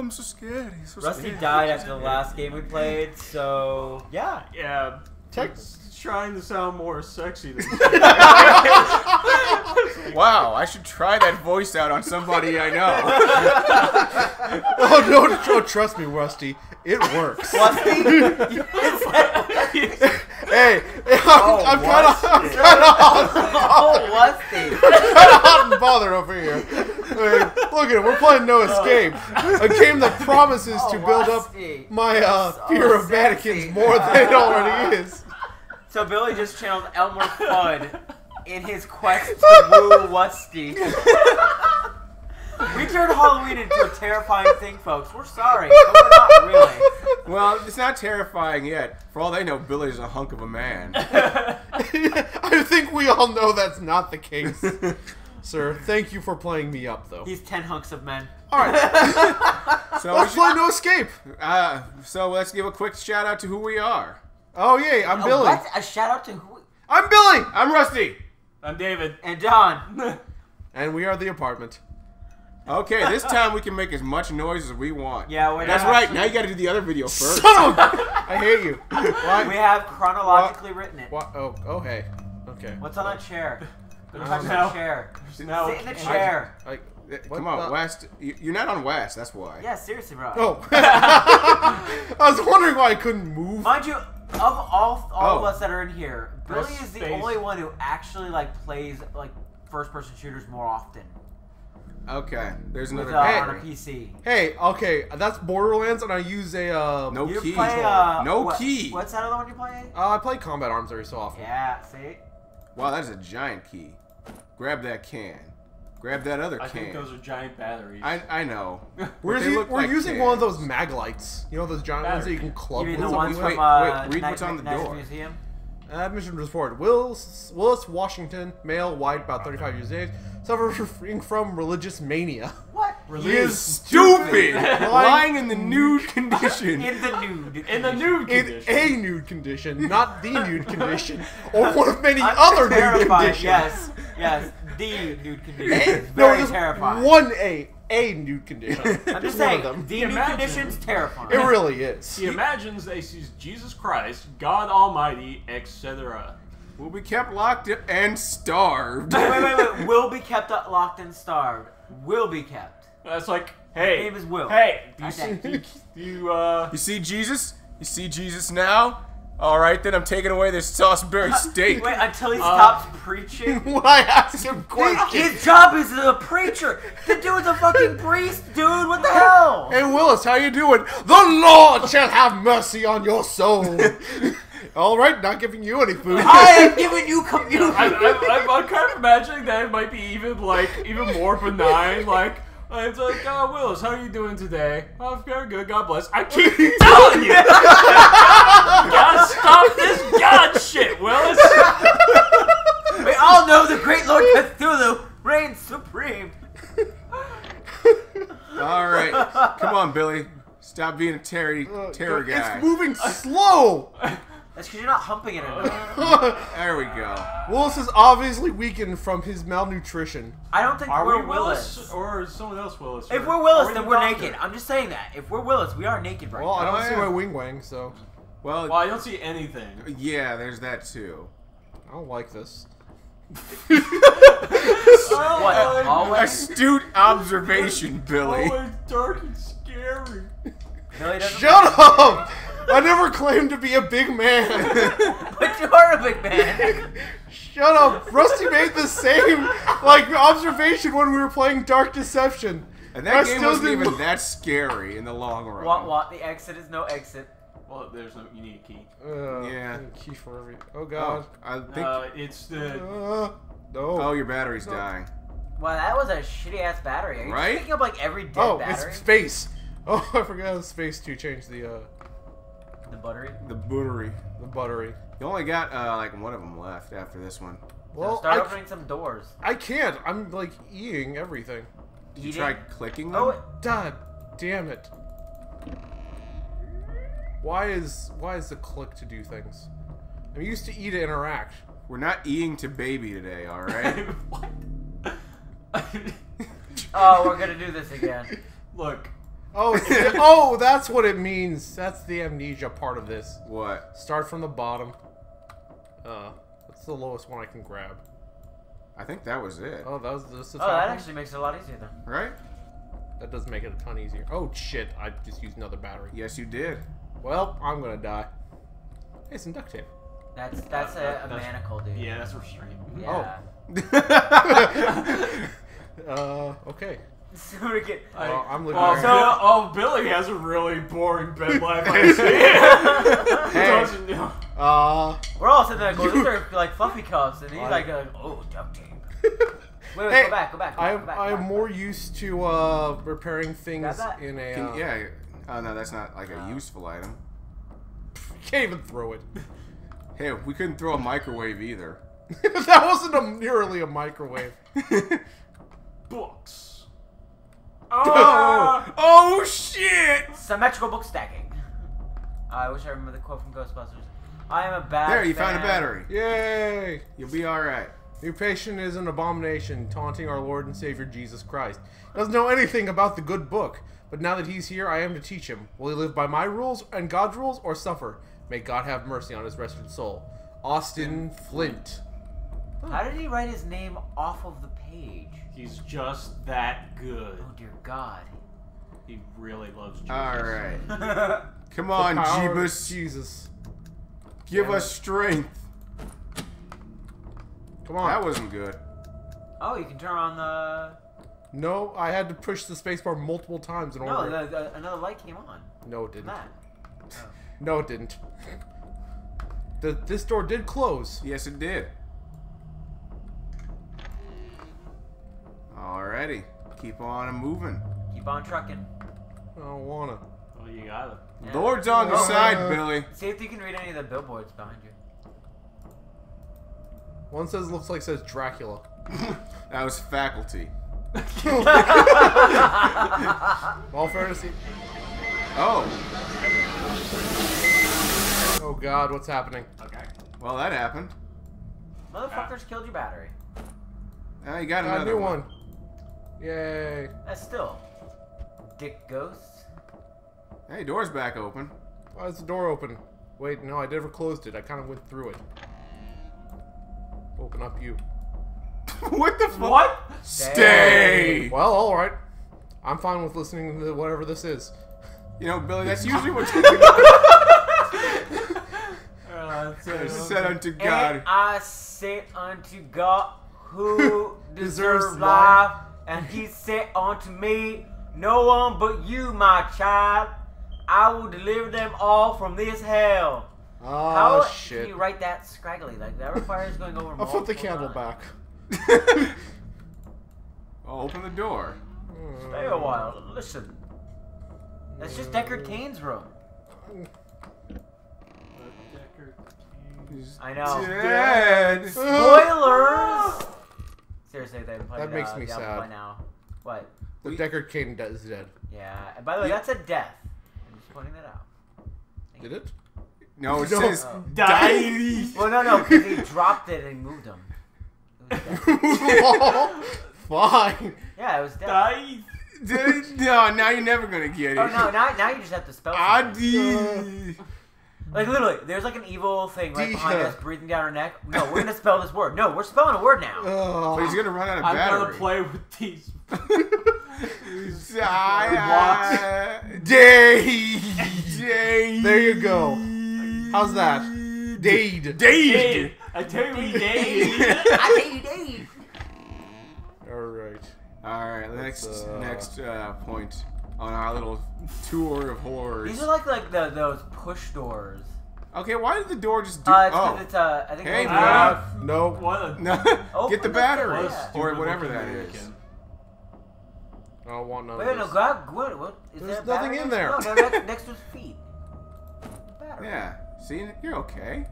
I'm so scared. He's so Rusty scared. died after the last game we played, so yeah. Yeah. Tech- It's trying to sound more sexy than Wow, I should try that voice out on somebody I know. Oh no! Oh, trust me, Rusty. It works. Rusty? hey, I'm, I'm oh, kind of, I'm kind of hot, oh, Rusty. kind of hot and bothered over here. Hey, look at it. We're playing No Escape, a game that promises to Oh, build up my uh, So fear of sexy. mannequins more than it already is. So Billy just channeled Elmer Fudd in his quest to woo Rusty. we turned Halloween into a terrifying thing, folks. We're sorry, but we're not really. well, it's not terrifying yet. For all they know, Billy's a hunk of a man. I think we all know that's not the case, sir. Thank you for playing me up, though. He's ten hunks of men. All right, So, we let's play should, No Escape. uh, so let's give a quick shout out to who we are. Oh yay! I'm Oh, Billy. what? A shout out to who? I'm Billy, I'm Rusty. I'm David. And Don. and we are the apartment. Okay, this time we can make as much noise as we want. Yeah, we're That's right. actually- Now you got to do the other video first. Son of a- I hate you. Why? We have chronologically written it. What? Oh, oh, hey. Okay. What's on that chair? Go I touch don't that know. chair. Now, Sit in the chair. I, What Come on, the- West. You- You're not on West. That's why. Yeah, seriously, bro. oh. I was wondering why I couldn't move. Mind you, of all all of Oh. us that are in here, Billy Press is the space. only one who actually like plays like first person shooters more often Okay. There's with, another. uh, Hey. on a PC. Hey, okay, that's Borderlands, and I use a. Uh, No You key. play uh, No what- key. What's that other one you play? uh, I play Combat Arms every so often. Yeah, see. Wow, that is a giant key. Grab that can. Grab that other I can. think those are giant batteries. I, I know. We're, But they u- look we're like using one of those mag lights. You know those giant ones that you can club You mean with the ones wait, from wait, uh, wait, read Night- what's on the Night door. Museum? Admission report. Willis, Willis, Washington, male, white, about 35 years of age, suffering from religious mania. What? He is stupid. Lying in the nude condition. In the nude. in the nude condition. In condition. a nude condition, not the nude condition, or one of many I'm other nude terrified. conditions. Yes, yes. The nude condition A- is no, very just terrifying. one A, a nude condition. I'm just one saying, of them. the nude Imagine- condition's terrifying. It really is. He imagines that he sees Jesus Christ, God Almighty, etc. Will be kept locked and starved. wait, wait, wait. Will be kept locked and starved. Will be kept. That's like, hey, name is Will. hey, do you, see, do you, uh, You see Jesus? You see Jesus now? All right, then I'm taking away this Salisbury steak. Wait until he Uh, stops preaching. Why ask him questions. His job is a preacher. The dude's a fucking priest, dude. What the hell? Hey Willis, how you doing? The Lord shall have mercy on your soul. All right, not giving you any food. I am giving you communion. I, I, I'm, I'm kind of imagining that it might be even like even more benign. Like uh, it's like, uh, Willis, how are you doing today? Oh, I'm very good. God bless. I keep telling you, you gotta stop this God shit, Willis. we all know the great Lord Cthulhu reigns supreme. All right, come on, Billy. Stop being a terror terror guy. It's moving slow. That's because you're not humping it enough. There we go. Willis is obviously weakened from his malnutrition. I don't think Are we're we Willis. Willis or is someone else Willis? If we're Willis, we then the we're doctor? naked. I'm just saying that. If we're Willis, we are naked right Well, I don't Oh, see yeah. my wing wang, so Well, Well, I don't see anything. yeah, there's that too. I don't like this. What? Oh Always? Astute observation, oh Billy. Always dark and scary. Billy doesn't. Shut up! I never claimed to be a big man. But you are a big man. Shut up! Rusty made the same like observation when we were playing Dark Deception. And I that game still wasn't didn't even look- that scary in the long run. what? What? The exit is no exit. Well, there's no. You need a key. Uh, Yeah. Key for every. Oh Oh, god. I think. Uh, it's the. Uh, no. oh, your battery's dying. Wow, that was a shitty ass battery. Are you Right? picking up like every dead Oh, battery? it's space. Oh, I forgot the space to change the uh The buttery. The buttery. the buttery. You only got uh, like one of them left after this one. Well, Start I, opening some doors. I can't. I'm like eating everything. Did you try clicking them? Oh, God damn it. Why is why is the click to do things? I'm used to E to interact. We're not eating to baby today, all right? what? oh, we're gonna do this again. Look, Oh, it's- oh, that's what it means. That's the amnesia part of this. What? Start from the bottom. Uh, that's the lowest one I can grab. I think that was it. Oh, that was this. The Oh, that one? actually makes it a lot easier then. Right? That does make it a ton easier. Oh shit! I just used another battery. Yes, you did. Well, I'm gonna die. Hey, some duct tape. That's that's that- a, a that's- manacle, dude. Yeah, that's restraint. Yeah. Uh, okay. So we get. Well, I'm looking. Oh, at- Bill- oh, Billy has a really boring bed life. I see. Hey. Doesn't know. Uh, We're all sitting there going, these are like fluffy cuffs, and he's I- like, uh, oh, duct tape. Wait, wait, Hey, go back, go back, go I'm go back. I'm go more back. used to uh repairing things in a. Can, uh, yeah. Oh no, that's not like a useful item. Can't even throw it. Hey, we couldn't throw a microwave either. that wasn't a, nearly a microwave. Books. Oh, oh shit! Symmetrical book stacking. I wish I remember the quote from Ghostbusters. I am a bad There, you found a battery. Yay! You'll be all right. Your patient is an abomination, taunting our Lord and Savior Jesus Christ. Doesn't know anything about the good book, but now that he's here, I am to teach him. Will he live by my rules and God's rules, or suffer? May God have mercy on his wretched soul. Austin Flint. How did he write his name off of the page? He's just that good. Oh dear God. He really loves Jesus. All right. oh Come on, Power Jeebus. Jesus. Give Damn us strength. Come on. That wasn't good. Oh, you can turn on the. no, I had to push the spacebar multiple times in No, order. the, the, another light came on. no, it didn't. That. No, it didn't. The, this door did close. Yes, it did. Alrighty. Keep on moving. Keep on trucking. I don't wanna. Well, you got it. Yeah. Lord's on your Oh, side, uh, Billy. See if you can read any of the billboards behind you. One says looks like says Dracula. That was faculty. All fairness. Oh, Oh God, what's happening? Okay. well, that happened. Motherfuckers killed your battery. Now you got Got a another new one. one. Yay! That's still. Dick ghosts. Hey, door's back open. Why is the door open? Wait, no, I never closed it. I kind of went through it. Open up, you. what the fuck? What? Stay. Well, all right. I'm fine with listening to whatever this is. You know, Billy, that's usually what Uh, it's, uh, said unto And God. I say unto God who Deserves deserves life, and he said unto me, No one but you, my child. I will deliver them all from this hell. Oh How shit! can you write that scraggly? Like that requires going over. I'll put the candle times. back. oh, open the door. Stay a while. Listen. That's just Deckard Cain's room. Deckard Cain's. I know. Dead. Spoilers. Seriously, they haven't played That makes uh, me Diablo sad. by now. What? The Deckard Cain de- is dead. Yeah. And by the way, that's a death. I'm just pointing that out. Did it? No, it No. says Oh. die. Well, no, no, because he dropped it and moved him. It. Fine. yeah, it was death. Die. no, now you're never gonna get it. Oh no! Now, now you just have to spell. something. Adi. Like literally, there's like an evil thing right behind us, breathing down our neck. No, we're gonna spell this word. No, we're spelling a word now. But he's gonna run out of I'm battery. gonna play with these. Die. Day. Day. There you go. How's that? Dade. Dade. I tell you, Dave. I hate Dave. All right. All right, next uh, next uh, point on our little tour of horrors. These are like like the those push doors. Okay, why did the door just do? Uh, it's 'cause oh, it's uh, I think. Hey, it's- bro. Ah, No. what a no, get the the battery thing. what or whatever that is. American. I don't want none Wait, of no, this. grab. What? What? Is There's there nothing in there. No, no, next, next to his feet. Battery. Yeah, see, you're okay.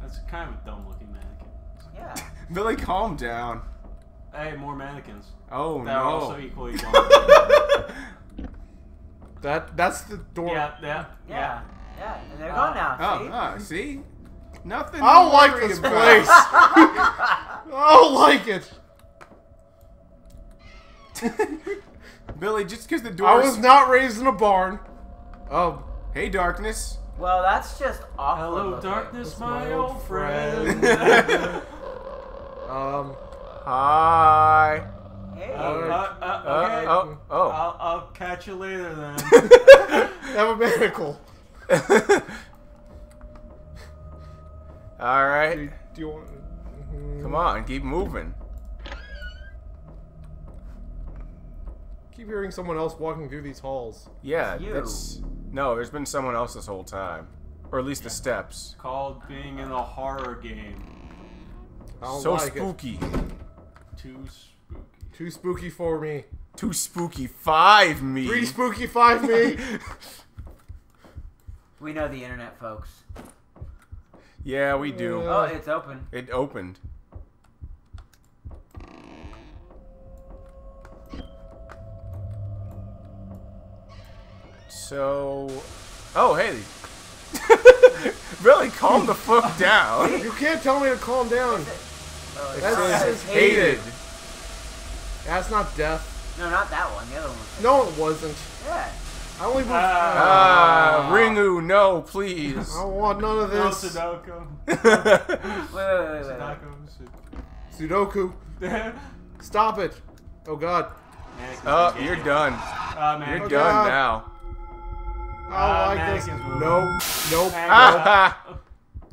That's kind of a dumb looking mannequin. Yeah. Billy, calm down. Hey, more mannequins. Oh That are also no. equally dumb. That that's the door. yeah, yeah, Yeah. Yeah. And they're Uh, gone now. Oh, see? ah, see, nothing. I don't like this about. place. I don't like it. Billy, just because the door. I was not raised in a barn. Oh, Hey, darkness. Well, that's just awful. Hello, darkness, my, my old old friend. um, Hi. Hey. Uh, uh, uh, Uh, okay. oh, oh. I'll, I'll catch you later then. have a miracle. All right. Do, do you want? Come on, keep moving. Keep hearing someone else walking through these halls. Yeah, You. that's no. There's been someone else this whole time, or at least the steps. Called being in a horror game. I don't So like it. spooky. Too spooky. Too spooky for me. Too spooky. Five me. Three spooky, five me. We know the internet, folks. yeah, we do. Yeah. Oh, it's open. It opened. So, oh hey, really calm the fuck down. you can't tell me to calm down. Oh, That's- it's- that's Hated. That's not death. No, not that one. The other one. No, it wasn't. Yeah. I only. moved- Ah, Ringu, no, please. I don't want none of No this. Sudoku. Wait, wait, wait, wait, wait. Sudoku. Sudoku. Stop it. Oh God. Mannequin's oh, you're gay. done. Uh, You're mannequin- done God. now. I Uh, don't like this. mannequins moving. Nope. Nope. Mannequins-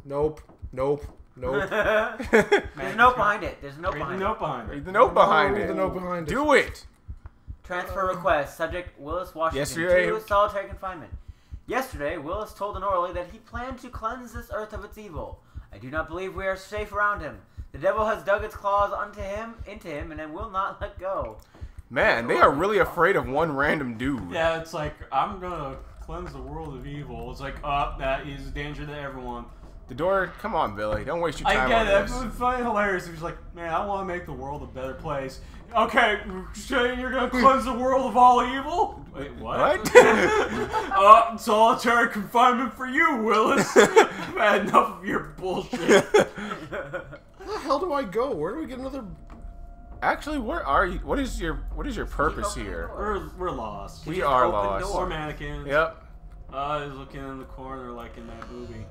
Nope. Nope. Nope. There's no behind it. There's no Read the behind it. note behind Read it. the note behind Read it. the note behind it. Do it. Transfer request. Subject Willis Washington Yesterday- to solitary confinement. Yesterday, Willis told an orderly that he planned to cleanse this earth of its evil. I do not believe we are safe around him. The devil has dug its claws unto him, into him, and it will not let go. Man, they are really afraid of one random dude. Yeah, it's like I'm gonna cleanse the world of evil. It's like, uh, that is a danger to everyone. The door. Come on, Billy. Don't waste your time. I get on it. this. It find hilarious if he's like, man, I want to make the world a better place. Okay, you're gonna cleanse the world of all evil? Wait, what? What? uh, solitary confinement for you, Willis. I've had enough of your bullshit. Where the hell do I go? Where do we get another? Actually, where are you? What is your What is your purpose here? We're we're lost. We are lost. Or door. mannequins. Yep. Uh, he's looking in the corner like in that movie.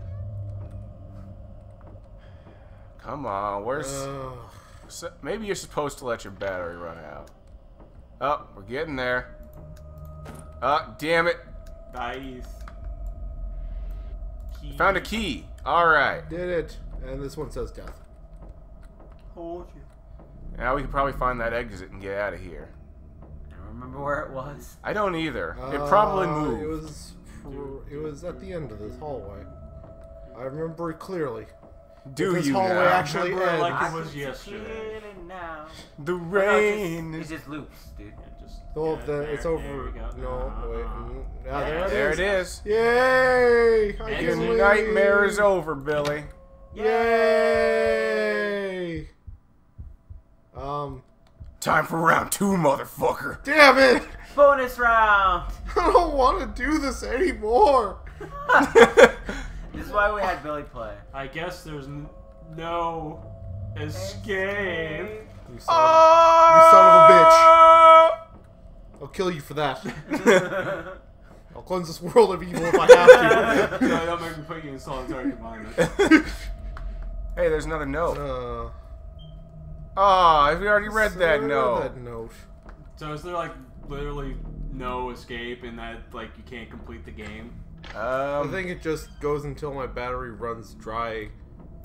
Come on. Where's? Uh, so- maybe you're supposed to let your battery run out. Oh, we're getting there. Oh, damn it! Dice. Key. Found a key. All right. did it. And this one says death. Hold you. Now we can probably find that exit and get out of here. I don't remember where it was. I don't either. It probably Uh, moved. It was. It was at the end of this hallway. I remember it clearly. Do this you hallway now? actually Remember ends. like I it was can see yesterday. clearly now. The No, rain it is. just, it just loops, dude. Yeah, just, Oh, yeah, the, there- it's over. No, wait. Mm, Yeah, Yeah, there it There is. it is. Yay! I And Your can leave. nightmare is over, Billy. Yay! Um, Time for round two, motherfucker. damn it! Bonus round. I don't want to do this anymore. This is why we had Billy play. I guess there's n- no escape. You son, Oh! You son of a bitch. I'll kill you for that. I'll cleanse this world of evil if I have no, don't make me put you in solitary confinement. hey, there's another to. note. Uh, Oh, we already read so I that read note. That note. So is there like literally no escape in that like you can't complete the game? I Um, think it just goes until my battery runs dry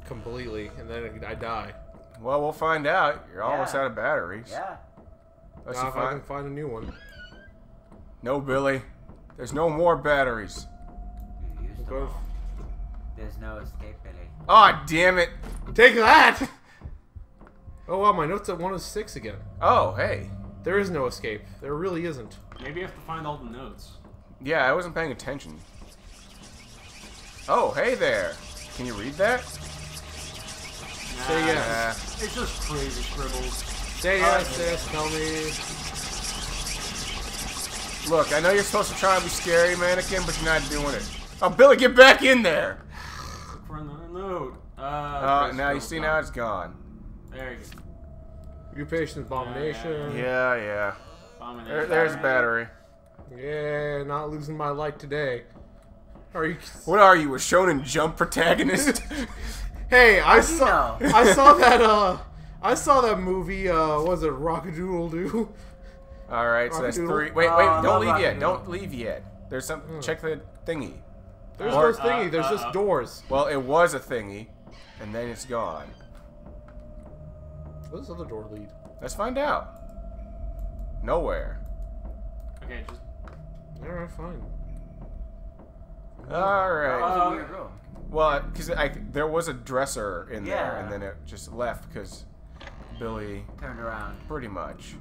completely, and then I die. well, we'll find out. You're almost out of batteries. Yeah. Let's Now see if I can find a new one. No, Billy. There's no more batteries. You used them Go- all. There's no escape, Billy. Oh, damn it. Take that! Oh wow, my notes at 106 again. Oh, hey. There is no escape. There really isn't. Maybe you have to find all the notes. Yeah, I wasn't paying attention. Oh, hey there. Can you read that? Nah, Say yes. Uh, It's just crazy scribbles. Say yes, yes, tell me. look, I know you're supposed to try and be scary, mannequin, but you're not doing it. Oh, Billy, get back in there! Look for another note. Uh, Uh, now you see, down. now it's gone. There you go. Occupation abomination. Yeah, yeah. Dominate. There, there's a battery. Yeah, not losing my light today. Are you? What are you, a Shonen Jump protagonist? Hey, I do you saw. know? I saw that. Uh, I saw that movie. Uh, what was it Rockadoodle Doo? All right, so that's Rockadoodle. three. Wait, wait, I don't leave yet. Don't leave yet. There's some. Check the thingy. There's Or- no thingy. uh, There's uh, just uh. doors. Well, it was a thingy, and then it's gone. Where does this other door lead? Let's find out. Nowhere. Okay, just. All right, fine. All That was a Uh, weird room. Well, because I there was a dresser in there, and then it just left because Billy, Turned around. pretty much.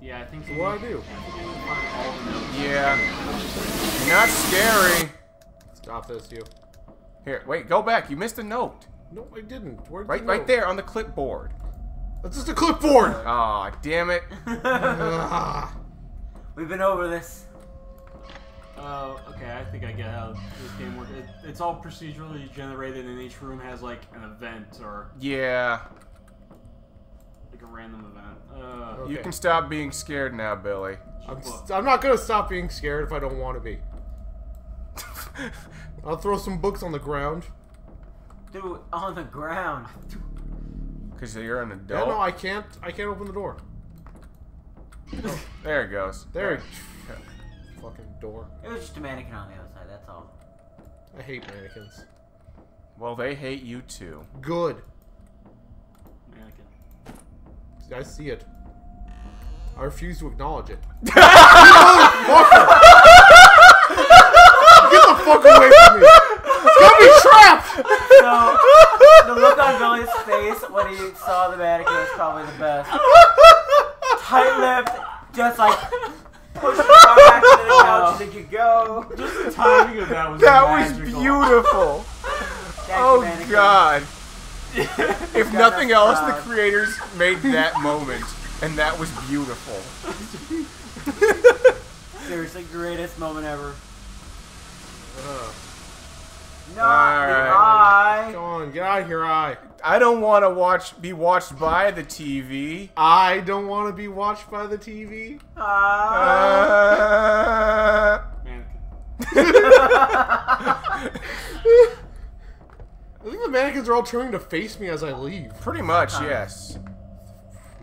Yeah, I think. So what do I do? You need to find all the notes. Yeah. Not scary. Stop this, you. Here, wait, go back. You missed a note. No, I didn't. Where'd Right, the right note? there on the clipboard. That's just a clipboard. Aw, damn it. Ah. We've been over this. Oh, okay. I think I get how this game works. It, it's all procedurally generated, and each room has like an event or Yeah. like a random event. Uh, You can stop being scared now, Billy. I'm, look. s- I'm not gonna stop being scared if I don't want to be. I'll throw some books on the ground. Dude, on the ground. Because you're an Yeah, adult. no, I can't. I can't open the door. There it goes. There. Fucking door. It was just a mannequin on the other side, that's all. I hate mannequins. Well, they hate you too. Good. mannequin. I see it. I refuse to acknowledge it. you motherfucker! Get the fuck away from me! It's got me trapped! So, the look on Billy's face when he saw the mannequin was probably the best. Tight-lipped, just like push the car back to the couch and you go. Just the timing of that was That was magical. beautiful. Thank you, Oh mannequin. God. If got nothing else, the creators made that moment, and that was beautiful. Seriously, greatest moment ever. Ugh. Not the eye. Come on, get out of here, I. I don't want to watch, be watched by the TV. I don't want to be watched by the TV. Ah. Uh, Mannequin. I think the mannequins are all turning to face me as I leave. pretty much, yes.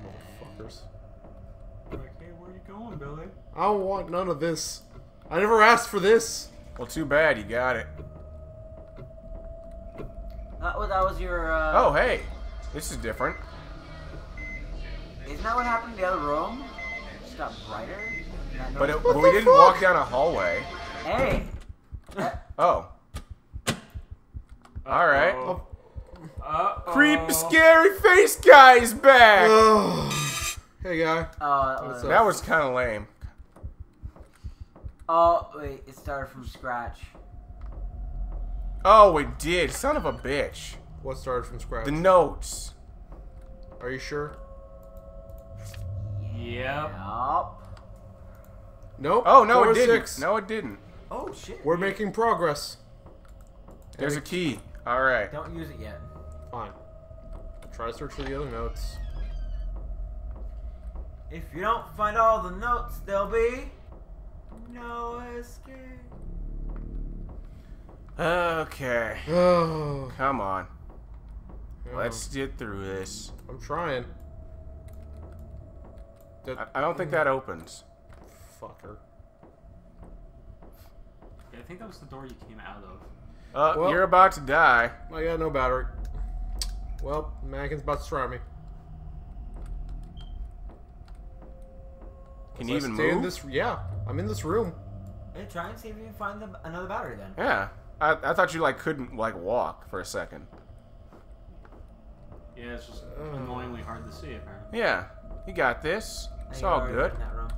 Motherfuckers. Like, hey, where are you going, Billy? I don't want none of this. I never asked for this. Well, too bad you got it. That was, that was your. Uh, Oh, hey, this is different. Isn't that what happened in the other room? It just got brighter. But, it, but we didn't fuck? walk down a hallway. hey. Oh. All right. Uh-oh. Uh-oh. Creep, scary face guy's is back. Ugh. hey, guy. Oh, that was. That was kind of lame. Oh wait, it started from scratch. Oh, it did. Son of a bitch. What started from scratch? The notes. Are you sure? Yep. Yup. Nope. Oh no, Four oh it didn't. six. No, it didn't. Oh shit. We're making progress. There's a key. All right. Don't use it yet. Fine. I'll try to search for the other notes. If you don't find all the notes, there'll be no escape. Okay. Oh, Come on. Let's get through this. I'm trying. I, I don't think that opens. fucker. Yeah, I think that was the door you came out of. Uh, Well- you're about to die. I got no battery. Well, the mannequin's about to surround me. Can So you I even stay in move? this? Yeah, I'm in this room. Hey, try and see if you can find the, another battery then. Yeah. I, I thought you like couldn't like walk for a second. Yeah, it's just annoyingly hard to see, apparently. Yeah. You got this. It's all good. that room.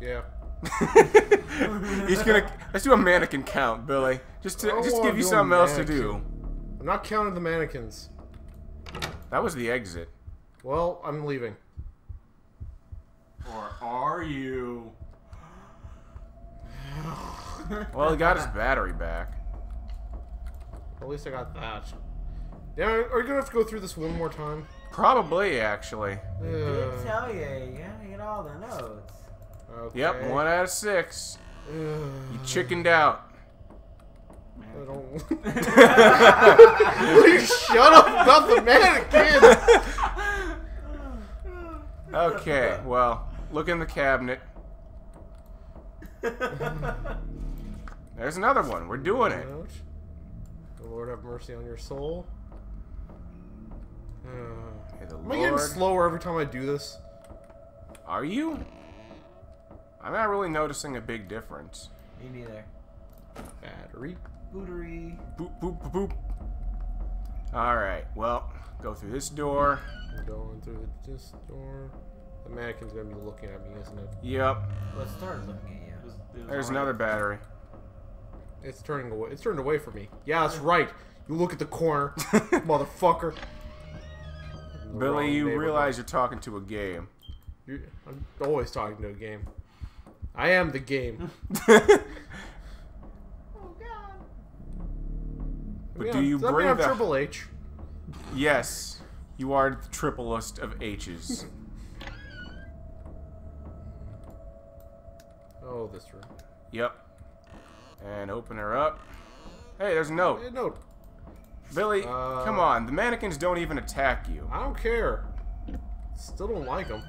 Yeah. He's gonna let's do a mannequin count, Billy. Just to just give you something else to do. I'm not counting the mannequins. That was the exit. Well, I'm leaving. Or are you? Well, he got his battery back. At least I got that. Yeah, are you gonna have to go through this one more time? Probably, actually. It did tell you, you gotta get all the notes. Okay. Yep, one out of six. You chickened out. I don't. Shut up about the mannequin? Okay, well, look in the cabinet. There's another one. We're doing it. The Lord have mercy on your soul. May the am I getting slower every time I do this? Are you? I'm not really noticing a big difference. Me neither. Battery. Bootery. Boop, boop, boop, boop. Alright, well, go through this door. I'm going through this door. The mannequin's gonna be looking at me, isn't it? Yep, Let's start looking at you. there's another battery. It's turning away. It's turned away from me. Yeah, that's right. You look at the corner, motherfucker. The Billy, you realize you're talking to a game. You're, I'm always talking to a game. I am the game. Oh god. But Yeah, do you does that bring I'm the... Triple H? Yes, you are the triplest of H's. Oh, this room. yep. And open her up. Hey, there's a note. Hey, no, Billy, Uh, come on. The mannequins don't even attack you. I don't care. Still don't like them.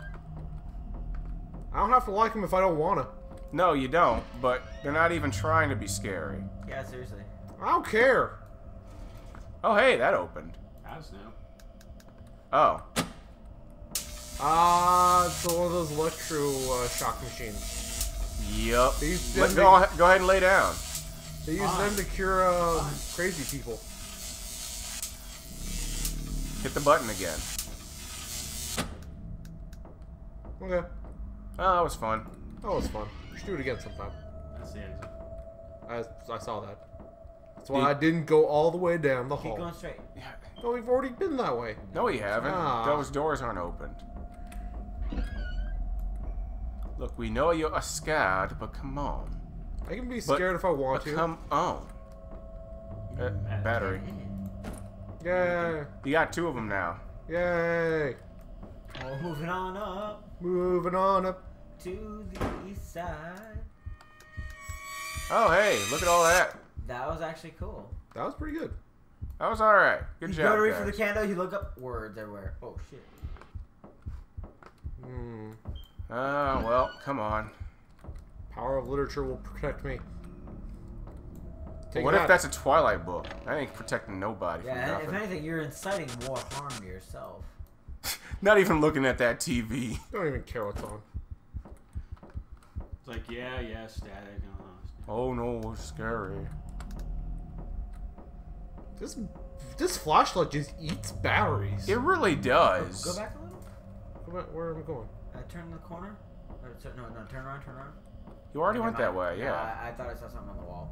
I don't have to like them if I don't wanna. No, you don't, but they're not even trying to be scary. Yeah, seriously. I don't care. Oh, hey, that opened. That's new. Oh. Ah, it's one of those electro uh, shock machines. Yep. They used Let, them go, to- go ahead and lay down. They use Fine. them to cure uh, crazy people. Hit the button again. Okay. Oh, that was fun. That was fun. We should do it again sometime. That's the exit. I, I saw that. That's why The- I didn't go all the way down the Keep hall. going straight. Yeah. No, we've already been that way. No, we haven't. Ah. Those doors aren't opened. Look, we know you're a scared, but come on. I can be But- scared if I want to. come on. Uh, battery. Yay! You got two of them now. Yay! Oh, moving on up Moving on up. To the east side. Oh, hey, look at all that. That was actually cool. That was pretty good. That was all right. Good you job. go to reach for the candle, you look up words everywhere. Oh shit. Hmm. Oh, well, come on. Power of literature will protect me. Take what that. if that's a Twilight book? I ain't protecting nobody Yeah, from and if anything, you're inciting more harm to yourself. Not even looking at that TV. Don't even care what's on. It's like, yeah, yeah, static. Oh no, it's scary. This this flashlight just eats batteries. It really does. Go back a little. Where, where am I going? Uh, turn the corner. Or, no, no, turn around, turn around. You already Never went that way, yeah. I, I thought I saw something on the wall.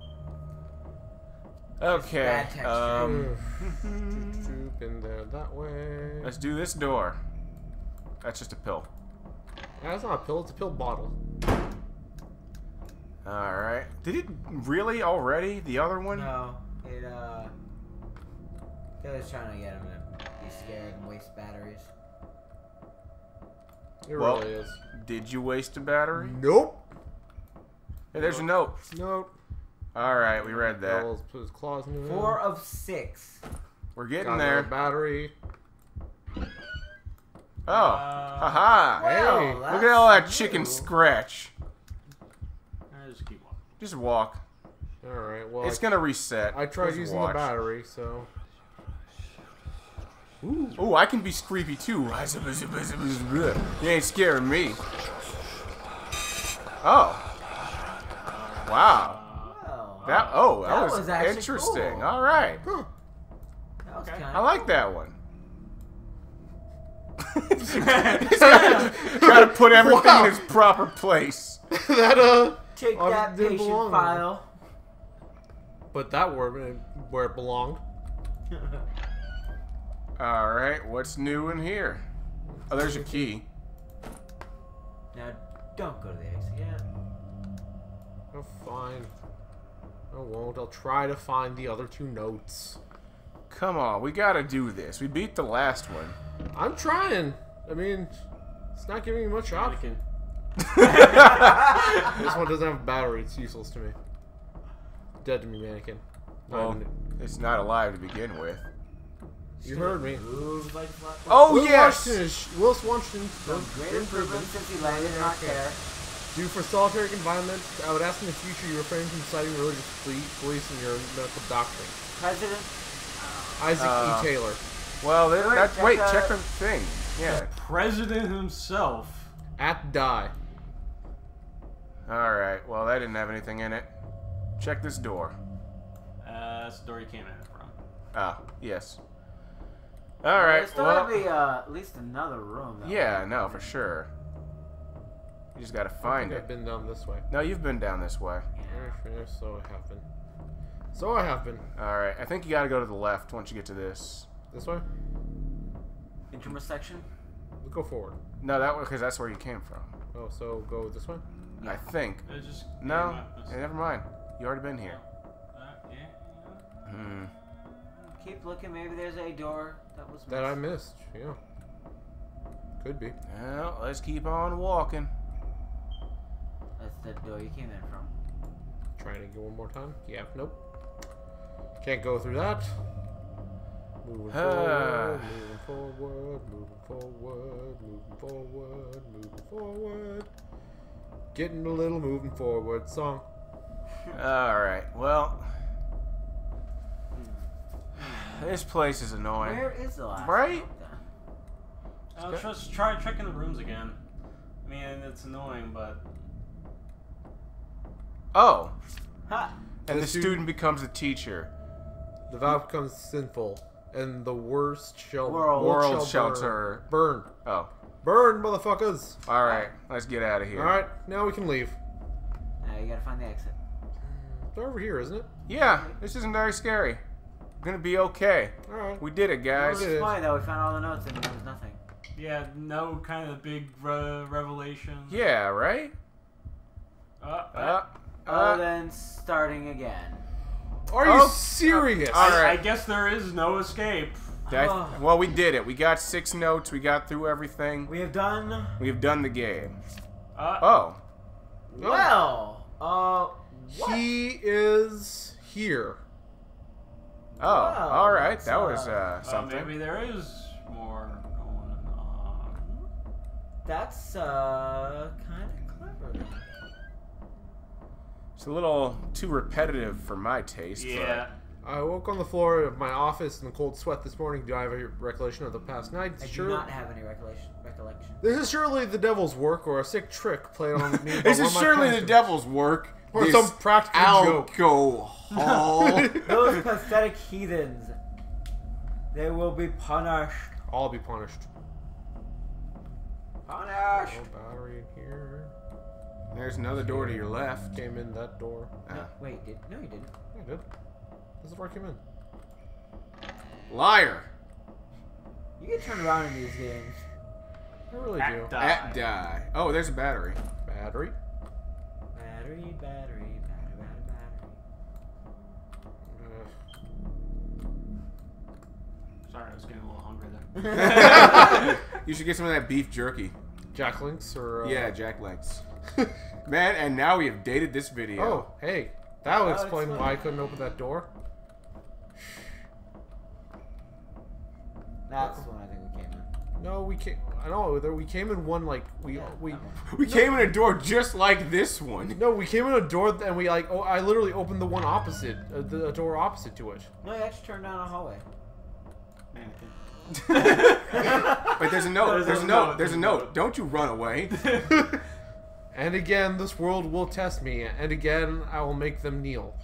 Okay. bad texture. Um, Ugh. In there that way. let's do this door. That's just a pill. That's not a pill. It's a pill bottle. All right. Did it really already? The other one? No, it uh, it was trying to get him to be scared and waste batteries. It Well- really is. Did you waste a battery? Nope. Hey, there's a note. Nope. All right, we read that. Put his claws in. Four of six. We're getting Got there. battery. Oh, Uh, haha. Well, Hey, Look at all that that's chicken new. scratch. I just keep walking. Just walk. All right. Well, It's I, gonna reset. I tried Just using watch. the battery, so. Ooh, I can be creepy too. You ain't scaring me. Oh. Wow. Well, That oh, that, That was, was interesting. cool. All right. that was Okay. kind I like that one. Gotta put everything Wow. in its proper place. that uh. Take Oh, that patient belong file. Put that where where it belonged. All right, what's new in here? Oh, there's your key. now, don't go to the exit yet. Oh, fine. I won't. I'll try to find the other two notes. Come on, we gotta do this. We beat the last one. I'm trying. I mean, it's not giving me much option. Mannequin. This one doesn't have a battery. It's useless to me. Dead to me, mannequin. Well, even- it's not alive to begin with. you heard me. Like. Oh Will yes. Washington is, Willis Washington. Some great improvement since he landed in our care. Due for solitary confinement, I would ask in the future you refrain from citing religious ble- beliefs in your medical doctrine. President. Isaac Uh, E. Taylor. Well, that, Wait, that's check wait. the- Check the thing. Yeah. President himself. At die. All right. Well, that didn't have anything in it. Check this door. Uh, that's the door you came in from. Ah, yes. All right. There's still Well, gotta be uh, at least another room. Though. yeah. No, for sure. You just gotta find it. I've been down this way. No, you've been down this way. Yes, So I have been. So I have been. All right. I think you gotta go to the left once you get to this. This way? Intersection. We'll go forward. No, that way, because that's where you came from. Oh, so go this way? I think. It just No. Hey, never mind. You already been here. Uh, yeah, yeah. Hmm. Keep looking. Maybe there's a door that was. That I missed. missed. Yeah. Could be. Well, let's keep on walking. That's the door you came in from. Trying to go one more time. Yeah. Nope. Can't go through that. Moving forward, moving forward, moving forward, moving forward, moving forward. Getting a little moving forward song. All right. Well, this place is annoying. Where is the last? Right? room? I'll Okay. just try checking the rooms again. I mean, it's annoying, but Oh, Ha! and The the student- student becomes a teacher. The vow becomes sinful, and the worst shall World. World shall burn. shelter. burn. Oh, Burn, motherfuckers! all right. Let's get out of here. All right, now we can leave. Now you gotta find the exit. They're over here, isn't it? Yeah, this isn't very scary. Gonna be okay. All right. We did it, guys. We did it. It's funny though. We found all the notes and there was nothing. yeah, no kind of big re- revelation. Yeah, right? Uh, Uh, Other uh, than starting again. Are you Oh, serious? all I, right. I guess there is no escape. That- Oh. well, we did it. We got six notes. We got through everything. We have done We've done the game. Uh, Oh, well. Uh, what? He is here. oh, Wow, all right. that's, That was uh, uh, uh, something. maybe there is more going on. That's uh kind of clever. Then. It's a little too repetitive for my taste. Yeah. I woke on the floor of my office in a cold sweat this morning. Do I have a recollection of the past night? I Sure. do not have any recollection. Recollection. This is surely the devil's work or a sick trick played on me. This is of surely the devil's work. Or This some practical joke. alcohol. Those pathetic heathens. They will be punished. I'll be punished. Punished. No battery in here. There's another door to your left. Came in that door. Ah. Wait, did no you didn't. Yeah, I did. This is where I came in. Liar. You get turned around in these games. I really At do. die. At die. Oh, there's a battery. Battery. Battery, battery, battery, battery, Uh, Sorry, I was getting a little hungry there. battery. You should get some of that beef jerky. Jack Links or uh, Yeah, Jack Links. Man, and now we have dated this video. Oh, hey, that would Oh, explain it's why I couldn't open that door. That's the one I think we came in. No, we came. I know there- we came in one like we Yeah, we. that one. We came in a door just like this one. No, we came in a door and we like. Oh, I literally opened the one opposite, uh, the door opposite to it. No, you actually turned down a hallway. Mannequin. Wait, there's a note. There's There's, a a note, note. There's a there's a note. note. Don't you run away. And again, this world will test me, and again, I will make them kneel.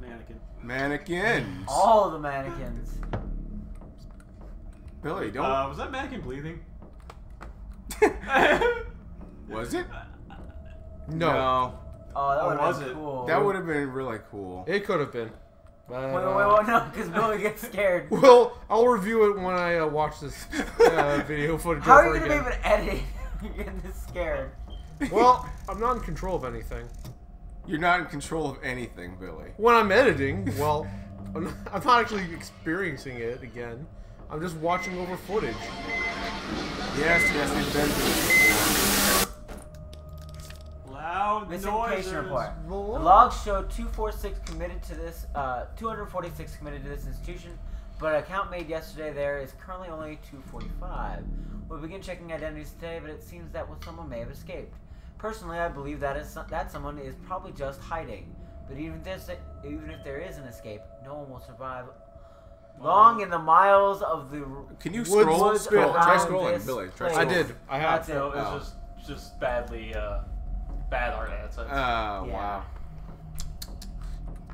Mannequin. Mannequins. All the mannequins. Billy, don't. Uh, was that mannequin bleeding? was it? No, Oh, that would have been cool. That would have been really cool. it could have been. But, Wait, wait, wait, wait, no, because Billy gets scared. Well, I'll review it when I uh, watch this uh, video footage How are you gonna again. be able to edit? You're getting this scared. Well, I'm not in control of anything. You're not in control of anything, Billy. When I'm editing, well, I'm not, I'm not actually experiencing it again. I'm just watching over footage. Yes, yes, we've been through Loud Missing noises. patient report. The logs show 246 committed to this, uh, 246 committed to this institution, but a count made yesterday there is currently only 245. We'll begin checking identities today, but it seems that someone may have escaped. Personally, I believe that is that someone is probably just hiding. But even if there's even if there is an escape, no one will survive long in the miles of the. Can you Woods- scroll? woods scroll. Try around scrolling, this Billy. Try place. I scrolling. did. I have. That's it. No, it's Oh. just just badly uh, bad art assets. Oh, Yeah. wow.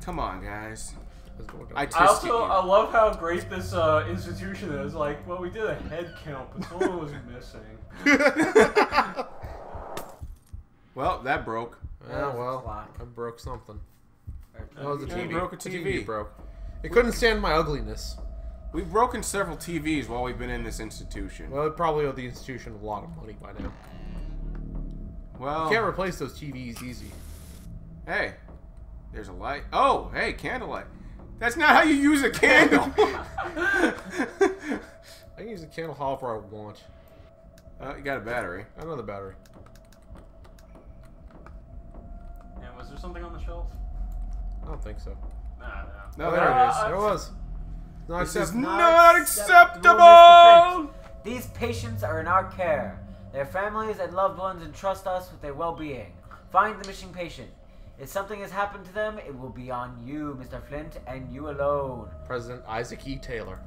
Come on, guys. Let's go down. I I Just also get you. I love how great this uh, institution is. Like, well, we did a head count, but someone was missing. Well, that broke. Yeah, well, I broke something. Or- That was the Yeah, you TV. broke a The TV. broke. It couldn't stand my ugliness. We've broken several TVs while we've been in this institution. Well, it probably owed the institution a lot of money by now. Well, Can't replace those TVs easy. hey, there's a light. Oh, hey, candlelight. That's not how you use a candle. I can use a candle however I want. uh, you got a battery. Another battery. And was there something on the shelf? I don't think so. Nah, nah. No, Oh, there there it it is. Uh, There it was. No, This except is not not acceptable, acceptable. These patients are in our care. Their families and loved ones entrust us with their well-being. Find the missing patient. If something has happened to them, it will be on you, Mr. Flint, and you alone. President Isaac E. Taylor.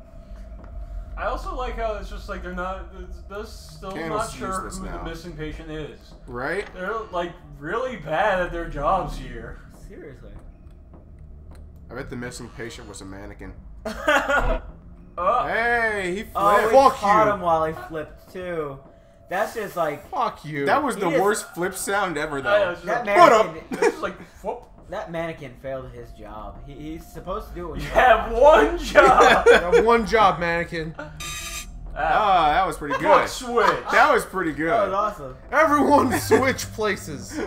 I also like how it's just like they're not. They're still Candle's not sure who now. the missing patient is. Right? They're like really bad at their jobs here. Seriously. I bet the missing patient was a mannequin. Oh, Hey, he oh, flipped. Oh, we Fuck caught you. him while he flipped too. That's just like Fuck you. that was the He is- worst flip sound ever, though. was just that like, What up? mannequin. Just like, whoop. That mannequin failed his job. He, he's supposed to do it when You you have one job. You have one job, mannequin. Ah, Ah, that was pretty fuck good. switch. That was pretty That was good. awesome. Everyone switch places.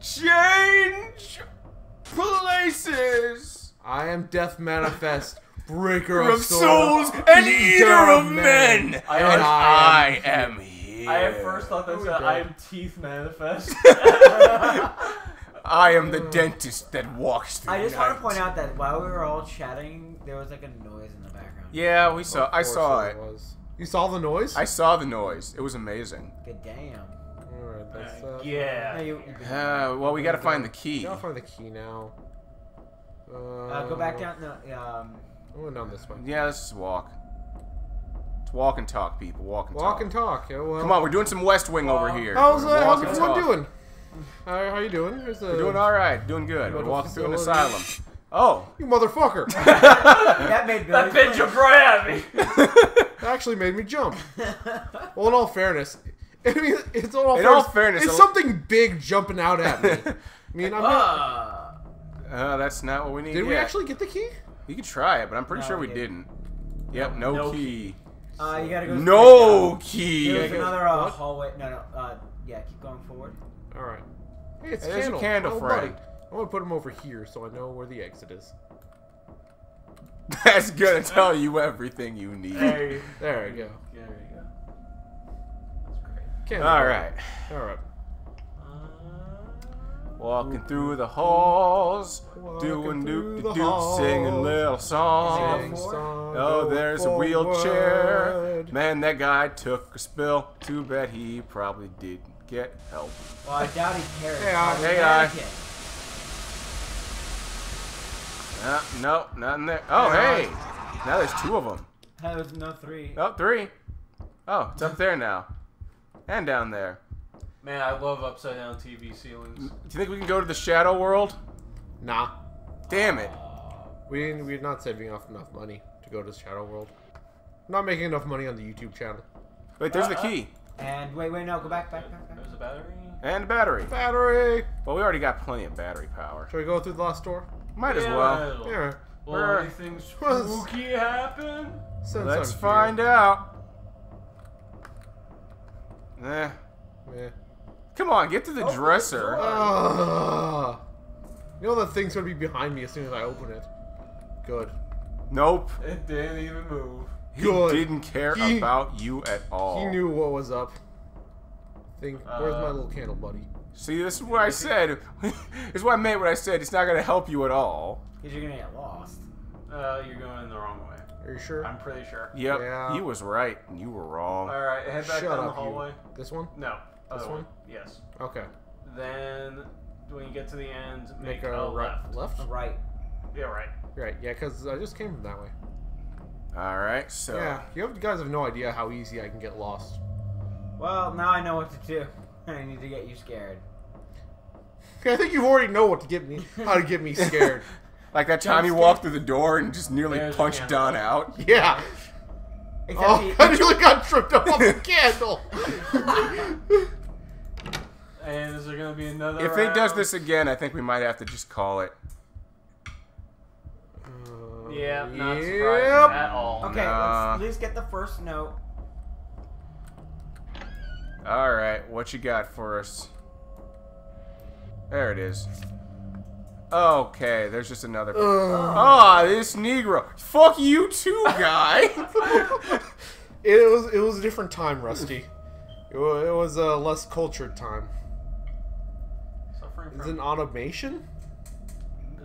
Change places. I am Death Manifest, breaker Of of, souls and eater of men. I And am- I am here. I at first thought that said God. I am teeth manifest. I am the dentist that walks through I just night. want to point out that while we were all chatting, there was like a noise in the background. Yeah, we saw. Of I saw there it. Was. You saw the noise? I saw the noise. It was amazing. Good damn. Alright, that's uh, No, yeah. you, Uh, well, we got to find the key. Gotta find the key now. Uh, uh, go back down. No, um, I went down this way. Yeah, let's just walk. Let's walk and talk, people. Walk and Walk talk. and talk. Yeah, well. Come on, we're doing some West Wing over here. How's, uh, Walk how's everyone talk. doing? How, how you doing? Here's the, We're doing all right. Doing good. We're walking through an asylum. Oh, You motherfucker! that made Billy That bitch flinch. jumped right at me. That actually made me jump. Well, in all fairness, I mean, it's all, In fairness, all fairness, it's something big jumping out at me. I mean, I'm not, Uh, uh, that's not what we need. did we actually get the key? You could try it, but I'm pretty No, sure we we didn't. didn't. Yep, no, No key. uh, you gotta go. No key. There's another uh, hallway. No, no. Uh, yeah, keep going forward. All right. Hey, it's Hey, there's a candle. candle, oh, friend. buddy. I'm gonna put him over here so I know where the exit is. That's gonna tell you everything you need. There you, There we go. there you go. That's great. Candle. All right. All right. Uh, walking through the halls, Walking doing through doop the de doop, singing little songs. Sing song, Oh, there's a wheelchair. forward. Man, that guy took a spill. Too bad he probably didn't get help. Well, I doubt he cares. Hey, I- Probably hey, a I- mannequin. Uh, no, not in there. Oh, Yeah. hey. Now there's two of them. There's no three. Oh, three. Oh, it's up there now. And down there. Man, I love upside down TV ceilings. Do you think we can go to the shadow world? Nah, Damn it. we didn't, we're not saving off enough money to go to the Shadow World. Not making enough money on the YouTube channel. Wait, there's the Uh, uh. key. And wait, wait, no, go back, back, back, back. There's a battery. And a battery. Battery. Well, we already got plenty of battery power. Shall we go through the last door? Might as Yeah, well. well. Yeah. Will We're- anything Was- spooky happen? Since Let's I'm find out. Eh. Here. Come on, get to the Open dresser. door. Ugh. You know that thing's gonna be behind me as soon as I open it. Good. Nope. It didn't even move. He Good. didn't care He- about you at all. He knew what was up. Think, where's my Uh, little candle, buddy? See, this is what I said. this is what I meant when I said it's not going to help you at all. Because you're gonna get lost. Uh, you're going in the wrong way. Are you sure? I'm pretty sure. Yep, Yeah. he was right, and you were wrong. All right, head back Shut down the up, you. hallway. This one? No, This other one? Yes. Okay. Then when you get to the end, make, Make a, a right, left. left. Right. Yeah, right. Right. Yeah, because I just came from that way. All right, so Yeah. You guys have no idea how easy I can get lost. Well, now I know what to do. I need to get you scared. I think you already know what to get me, how to get me scared. like that time you Jump walked through the door and just nearly There's punched Don out. yeah. Except Oh, he, I nearly got tripped up on the candle. And is there gonna be another? If he does this again, I think we might have to just call it. Uh, yeah, not Yep. surprising at all. okay, Nah. let's at least get the first note. All right, what you got for us? There it is. Okay, there's just another. Ugh. Ah, this Negro. Fuck you too, guy. It was it was a different time, Rusty. It was, it was a less cultured time. Suffering Is it an automation?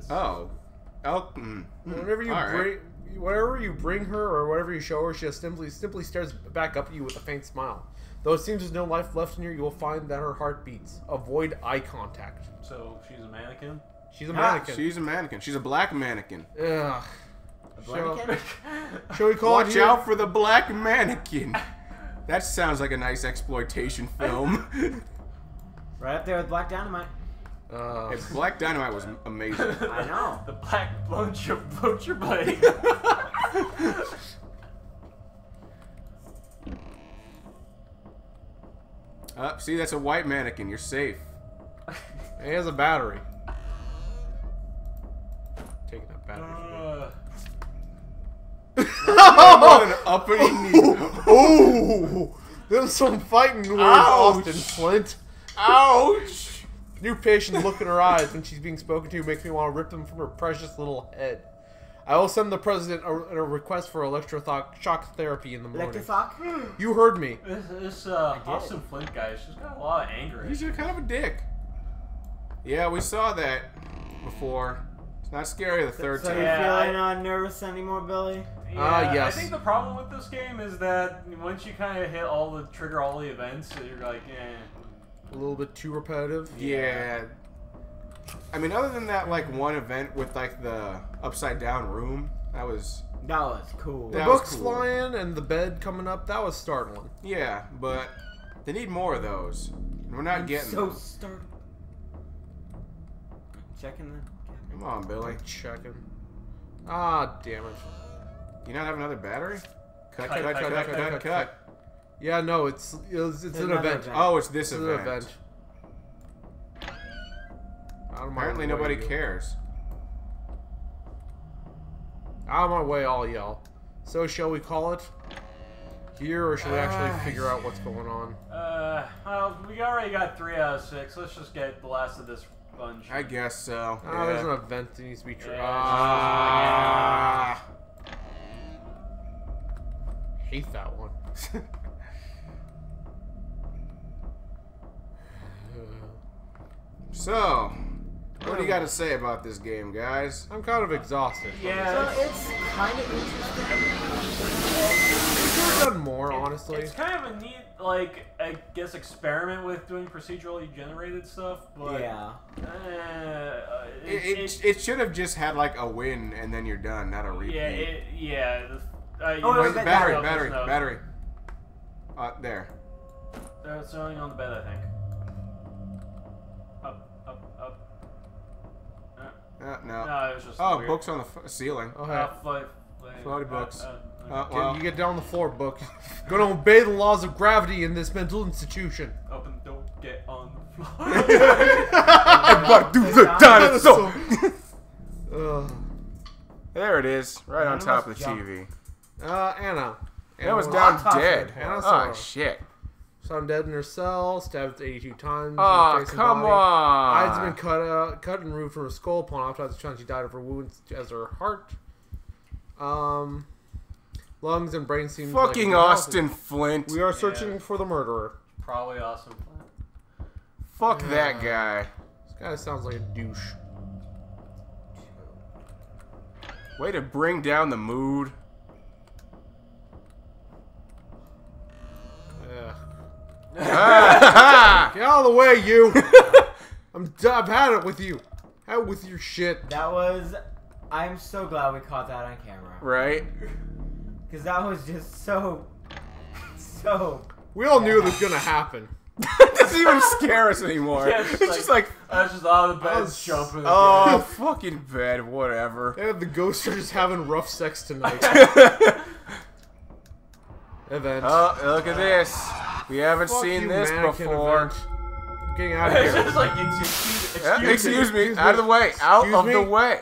oh. Oh. mm, mm, Whenever you all right. bring, whenever you bring her or whatever you show her, she just simply simply stares back up at you with a faint smile. Though it seems there's no life left in her, you will find that her heart beats. Avoid eye contact. So she's a mannequin. She's a Ah, mannequin. She's a mannequin. She's a black mannequin. Ugh. A Shall, blanket? shall we call it Watch here? out for the black mannequin. That sounds like a nice exploitation film. Right up there with Black Dynamite. Uh, Hey, Black Dynamite was amazing. I know. the black blows your blows your blade. Uh, see, that's a white mannequin. You're safe. he has a battery. Taking that battery. Uh, What an uppity knee. Ooh! There's some fighting Ouch. Austin Flint. Ouch! New patient look in her eyes when she's being spoken to makes me want to rip them from her precious little head. I will send the president a, a request for electroshock shock therapy in the morning. Electrosock? You heard me. this this uh. Austin Flint guy, she's got a lot of anger. He's a kind of a dick. Yeah, we saw that before. It's not scary the third So time. you Yeah, feeling uh, nervous anymore, Billy? Yeah, Ah, yes. I think the problem with this game is that once you kind of hit all the trigger all the events, you're like, eh. A little bit too repetitive. Yeah. I mean, other than that, like one event with like the upside down room, that was that was cool. The that books cool. flying and the bed coming up, that was startling. Yeah, but they need more of those. We're not I'm getting so start. Checking them. Come on, Billy. Checking. Ah, damn it. You not have another battery? Cut, cut, cut, cut, cut, cut, cut, cut. Yeah, no, it's it's, it's an event. event. Oh, it's this it's event. An event. Apparently way, nobody you. cares. Out of my way, I'll yell. So, shall we call it here, or should we actually Ah. figure out what's going on? Uh, well, we already got three out of six. Let's just get the last of this bunch. I guess so. Ah, there's an event that needs to be true. Yeah, Ah. hate that one. So, what do you got to say about this game, guys? I'm kind of exhausted. Yeah. So it's kind of interesting. this. Could have done more, honestly. It's kind of a neat, like, I guess, experiment with doing procedurally generated stuff, but Yeah. uh, It, it, it, it should have just had like a win and then you're done, not a repeat. yeah, it, yeah. The, uh, Oh, Wait, was that battery, note, battery, battery. Uh, there. It's only on the bed, I think. Up, up, up. Uh, no. no, it was just. Oh, weird. books on the f- ceiling. Okay. Uh, float, float, Floaty uh, books. uh, Uh, uh, Get- well, you get down on the floor, book. Gonna obey the laws of gravity in this mental institution. open the door, get on the floor. Everybody do the dinosaur. dinosaur. There it is, right on top of the jumped. TV. Uh, Anna. That was down on top of dead. it. Anna Oh saw. Shit. Found dead in her cell, stabbed 82 times. in Oh the face and come body. Eyes have been cut out, cut and removed from her skull. Upon autopsy, found she died of her wounds as her heart. Um, Lungs and brain seem Fucking like Austin Flint. We are searching Yeah. for the murderer. Probably awesome. Fuck that guy. This guy sounds like a douche. Way to bring down the mood. Yeah. Get out of the way, you! I'm d- I've had it with you. Had it with your shit. That was. I'm so glad we caught that on camera. right? Because that was just so. So. We all knew it was gonna happen. It doesn't even scare us anymore. Yeah, it's it's just like, I was just out of the I bed was- jumping. oh, fucking bed, whatever. Yeah, the ghosts are just having rough sex tonight. Event. Oh, look at this. We haven't Fuck seen you, this before. event. I'm getting out of here. just like excuse, excuse, Yeah, excuse me, excuse out of the way, out Excuse of the me. way.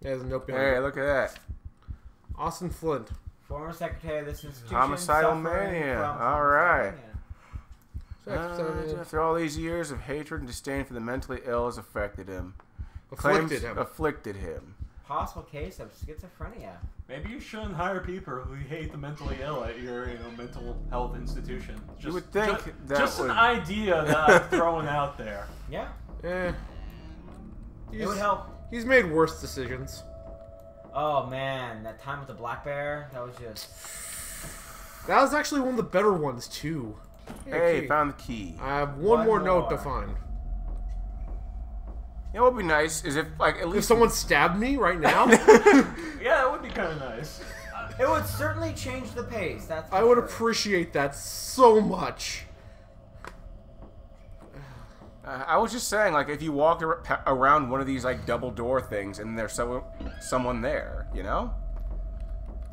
There's a note Hey, it. look at that. Austin Flint. Former secretary of this institution. Homicidal suffering mania. from All right. mania. Uh, after all these years of hatred and disdain for the mentally ill has affected him. Claims- Afflicted him. Afflicted him. Possible case of schizophrenia. Maybe you shouldn't hire people who hate the mentally ill at your you know mental health institution. Just, would think ju- that just would- an idea that I'm throwing out there. Yeah, Eh. it would help. he's made worse decisions. Oh man, that time with the black bear, that was just. That was actually one of the better ones too. Hey, okay. found the key. I have one, One more, note to find. You know what would be nice is if, like, at If someone stabbed me right now, Yeah, that would be kind of nice. It would certainly change the pace. That's. For I would sure. appreciate that so much. Uh, I was just saying, like, if you walked ar- around one of these like double door things and there's someone, someone there, you know,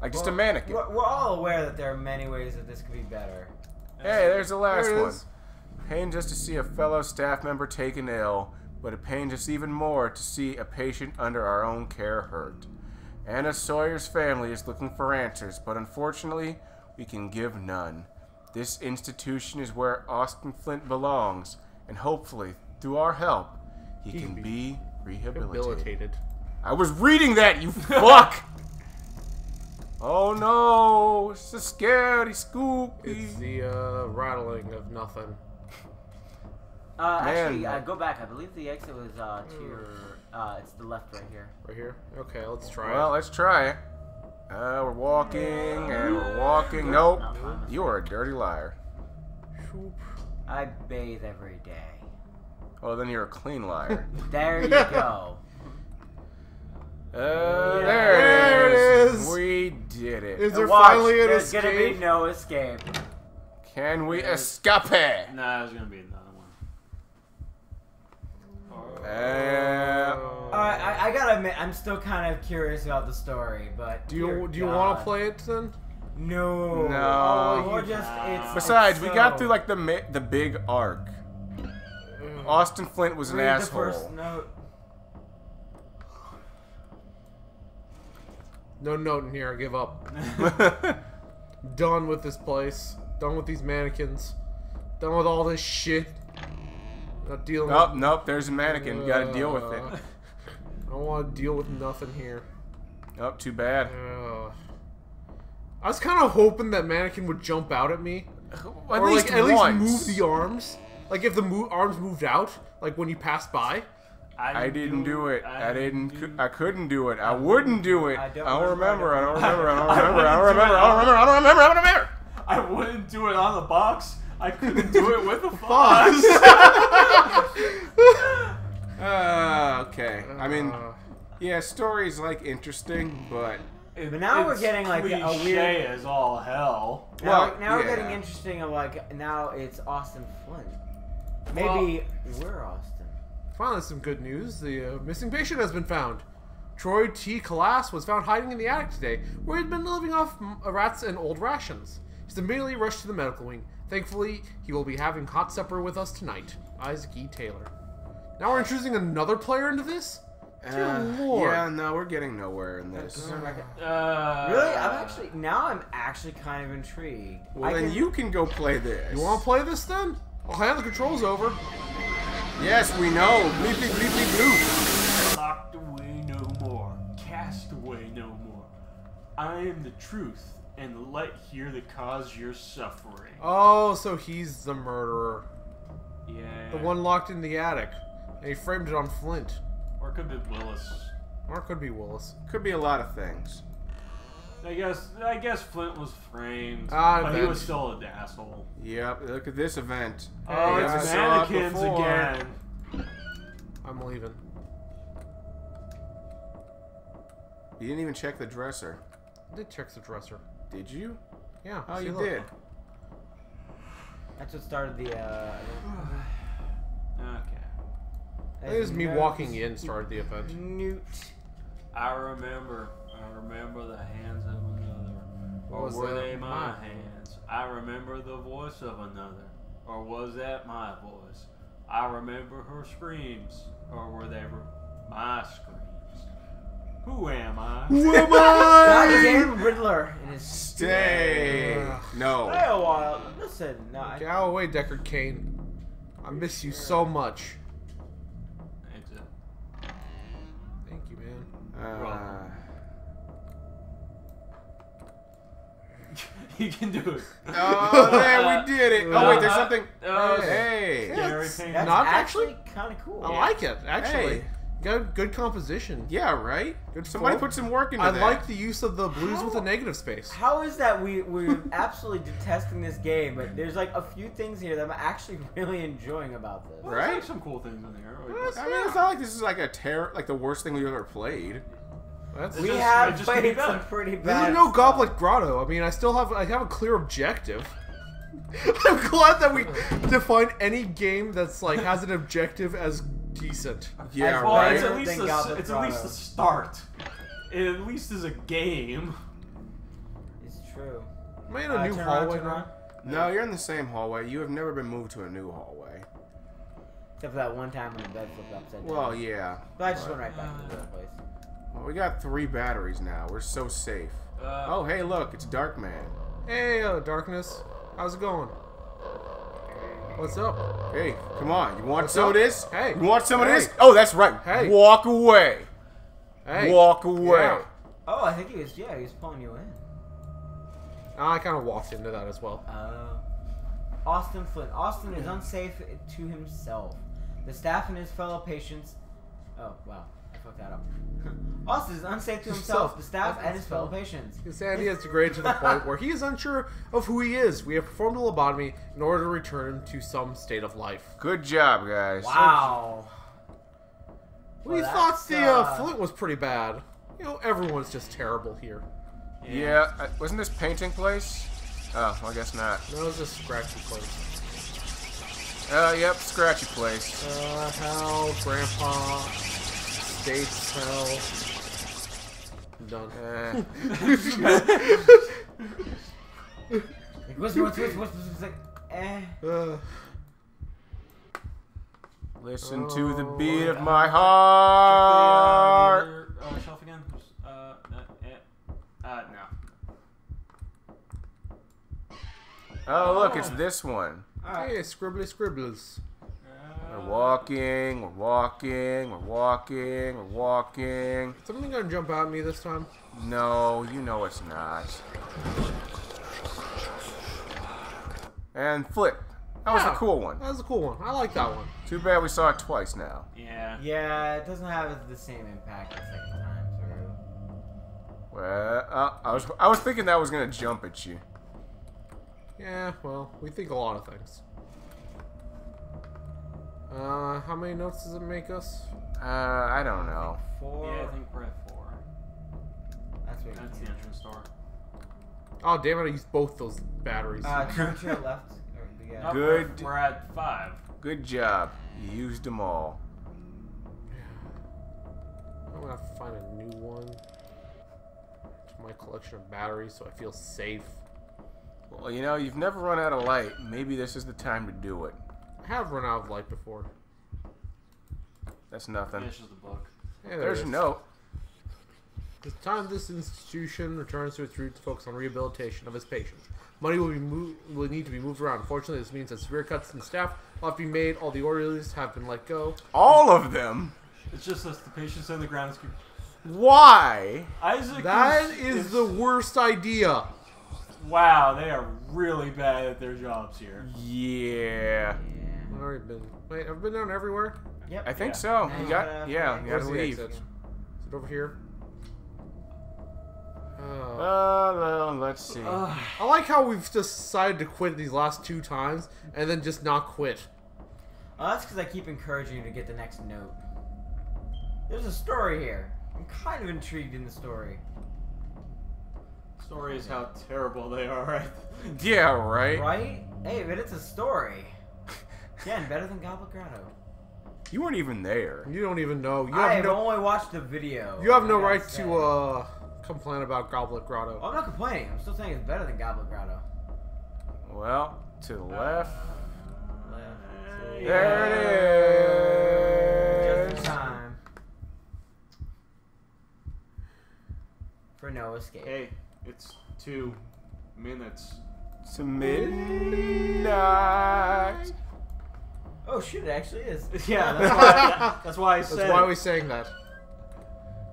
like just a mannequin. We're, we're all aware that there are many ways that this could be better. Hey, there's the last There one. is. just to see a fellow staff member taken ill, but it pains us even more to see a patient under our own care hurt. Anna Sawyer's family is looking for answers, but unfortunately, we can give none. This institution is where Austin Flint belongs, and hopefully, through our help, he, He can can be rehabilitated. Rehabilitated. I was reading that, you fuck! oh no, it's a scary, spooky. It's the uh, rattling of nothing. Uh, Man, actually, uh, go back. I believe the exit was uh, to your. Uh, it's the left right here. Right here. Okay, let's try Well, it. let's try it. Uh, we're walking and we're walking. Nope. Not fine. You are a dirty liar. I bathe every day. Well, then you're a clean liar. There you go. Uh, Yeah. there, There it it is. is. We did it. Is there Watch, finally an there's gonna be no escape. Can we escape? No, nah, there's gonna be another one. Uh, Alright, I, I gotta admit, I'm still kind of curious about the story, but. do you do you want to play it then? No. No. Or just it's. besides, it's we got through like the the big arc. Austin Flint was an Read the asshole. first note. No note in here. I give up. Done with this place. Done with these mannequins. Done with all this shit. Not dealing nope, with. nope. There's a mannequin. You gotta deal with Uh, it. I don't want to deal with nothing here. Oh, too bad. Uh, I was kind of hoping that mannequin would jump out at me, At or least like at once. least move the arms. Like if the mo- arms moved out, like when you passed by. I didn't do it. I didn't. do- I couldn't do it. I wouldn't do it. I I don't don't remember. I don't remember. I don't remember. I don't remember. I don't remember. I don't remember. I don't remember. I don't remember. I wouldn't do it on the box. I couldn't do it with the fox. Uh, okay. I mean, Uh, yeah, story's like interesting, but But now we're getting, like, a cliche weird- as all hell. Now, Well, now we're yeah. getting interesting. Of like now it's Austin Flint. Maybe we're Austin. finally, some good news. The uh, missing patient has been found. Troy T. Calas was found hiding in the attic today, where he'd been living off mm, rats and old rations. He's immediately rushed to the medical wing. Thankfully, he will be having hot supper with us tonight. Isaac E. Taylor. Now we're introducing another player into this? Dear uh, Lord. yeah, no, we're getting nowhere in this. Uh, Really? I'm actually now. I'm actually kind of intrigued. Well, I then can- you can go play this. You want to play this then? I'll hand the controls over. Yes, we know. Bleep, bleep, bleep, bleep, bloop. Locked away no more. Cast away no more. I am the truth, and let here the cause your suffering. Oh, so he's the murderer. Yeah. The one locked in the attic. And he framed it on Flint. Or it could be Willis. Or it could be Willis. Could be a lot of things. I guess I guess Flint was framed, Ah, but he was still an asshole. Yep, look at this event. Oh, Hey, it's I saw it mannequins again. I'm leaving. You didn't even check the dresser. I did check the dresser. Did you? Yeah. Oh, see, you look. did. That's what started the. Uh, Okay. It was me nerves. walking in started the event. Newt. I remember. I remember the hands of another. What Or was were that? they my Mine. hands? I remember the voice of another. Or was that my voice? I remember her screams. Or were they my screams? Who am I? Who am I? Goddamn Riddler in his. Stay. Ugh. No. Hey, a while. Listen, no. I- Get out of the Deckard Cain. I miss you so much. Exit. Thank you, man. Uh, you can do it. oh, there we did it. Oh wait, there's something. Uh, Hey. Gary Yes. Payne. That's Not actually kind of cool. I like it, actually. Hey. Good, good composition. Yeah, right. Good Somebody flow. put some work into I that. like the use of the blues with How- a negative space. How is that we we're absolutely detesting this game, but there's like a few things here that I'm actually really enjoying about this. Well, there's Right? like some cool things in there. Uh, I mean, it's not like this is like a terror, like the worst thing we've ever played. That's, We just- have just could be played some better. pretty This bad. is no stuff. Goblet Grotto. I mean, I still have I have a clear objective. I'm glad that we define any game that's like has an objective as decent. Yeah, Well, right. it's at least than a, it's at least Grotto. a start. It at least is a game. It's true. Am I in a Uh, new hallway now? No, you're in the same hallway. You have never been moved to a new hallway. Except for that one time when the bed flipped upside down. Well, yeah. But I just went right back to the other place. Well, we got three batteries now. We're so safe. Uh, Oh, hey, look, it's Darkman. Hey, uh, darkness. How's it going? What's up? Hey, come on. You want What's some up? of this? Hey. You want some of this? Oh, that's right. Hey. Walk away. Hey. Walk away. Yeah. Oh, I think he was. Yeah, he was pulling you in. I kind of walked into that as well. Uh, Austin Flint. Austin is unsafe to himself. The staff and his fellow patients. Oh wow, I fucked that up. Austin is unsafe to himself, the staff, and his fellow patients. His sanity has degraded to the point where he is unsure of who he is. We have performed a lobotomy in order to return him to some state of life. Good job, guys. Wow. We Well, thought the uh, uh, Flint was pretty bad. You know, everyone's just terrible here. Yeah, uh, wasn't this painting place? Oh, well, I guess not. No, was a scratchy place. Uh, yep, scratchy place. Uh, hell, Grandpa, states hell. I'm done. Eh. Like, whisper, whisper, whisper, whisper, whisper, like, eh. Uh, Listen to the Oh, beat of uh, my Check the, uh, heart. the uh, shelf again. Uh, uh, yeah. uh, no. Oh, look, it's this one. hey, scribbly scribbles. We're walking, we're walking, we're walking, we're walking. Something gonna jump out at me this time? No, you know it's not. And flip. That was a cool one. That was a cool one. I like that one. Too bad we saw it twice now. Yeah. Yeah, it doesn't have the same impact the second time through. Well, uh, I was I was thinking that was gonna jump at you. Yeah, well, we think a lot of things. Uh, how many notes does it make us? Uh, I don't know. Four. Yeah, I think we're at four. That's what That's the entrance door. Oh, damn it, I used both those batteries. Uh, turn to your left. Or the, uh, Oh, Good. We're, we're at five. Good job. You used them all. I'm gonna have to find a new one. To my collection of batteries so I feel safe. Well, you know, you've never run out of light. Maybe this is the time to do it. I have run out of light before. That's nothing. Finishes the book. Hey, there There's it a is. note. It's time this institution returns to its roots to focus on rehabilitation of its patients. Money will be mov- will need to be moved around. Unfortunately, this means that severe cuts in staff will have to be made. All the orderlies have been let go. All of them. It's just us, the patients and the groundskeeper. Why? Isaac That is, is the worst idea. Wow, they are really bad at their jobs here. Yeah. I've already been. Wait, I've been down everywhere. Yep. I think Yeah. so. Yeah, You you got gotta- yeah, you gotta leave. exit? Is it over here? Uh, Uh, well, let's see. Ugh. I like how we've decided to quit these last two times and then just not quit. Oh, that's because I keep encouraging you to get the next note. There's a story here. I'm kind of intrigued in the story. Story is how terrible they are, right? Yeah, right. Right? Hey, but it's a story. Again, better than Goblet Grotto. You weren't even there. You don't even know. You I have have no. only watched the video. You have no right say. to uh complain about Goblet Grotto. Well, I'm not complaining. I'm still saying it's better than Goblet Grotto. Well, to the left. Left. There it is. Just in time. For no escape. Hey, it's two minutes. It's midnight. Oh shit, it actually is. Yeah, that's why. that's why I said That's why it. we saying that.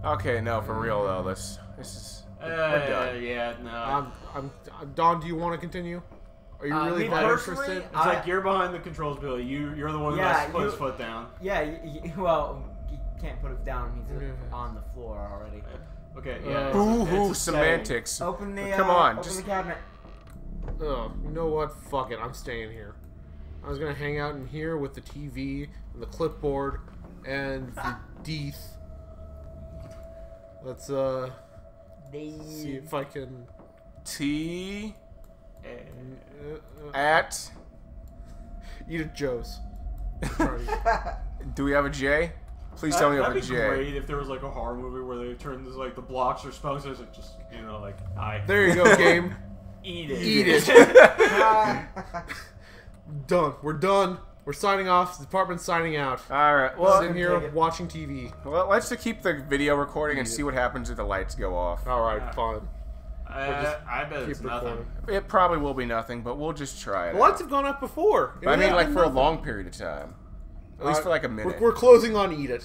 Okay, no, for real though. Let's. This is. Uh, we're done. yeah, no. I'm, I'm, Don, do you want to continue? Are you Uh, really me that personally, interested? it's I- like you're behind the controls, Billy. You, you're the one Yeah, that's put you- his foot down. Yeah, y y well, he can't put it down. He's uh, Yeah. on the floor already. Okay, Uh, yeah. it's- Boo it's hoo a semantics. Open the. Come uh, on, Open just- the cabinet. Oh, you know what? Fuck it. I'm staying here. I was gonna hang out in here with the TV and the clipboard and the Deeth. Let's uh see if I can. T. Uh, uh, at. eat at Joe's. Do we have a J? Please Uh, tell me we have that'd be J. great if there was like a horror movie where they turned this like the blocks or spells. It's like just you know like I there you go, game. eat it. Eat it. done. We're done. We're signing off. The apartment's signing out. All right. Well, Well, Sitting here watching TV. well, let's just keep the video recording and see what happens if the lights go off. All right, Yeah. fine. Uh, I bet it's Keep nothing. It probably will be nothing, but we'll just try it. The lights out. have gone up before. But I mean, like for a long period of time. At least Uh, for like a We're, minute. we're closing on Eat It.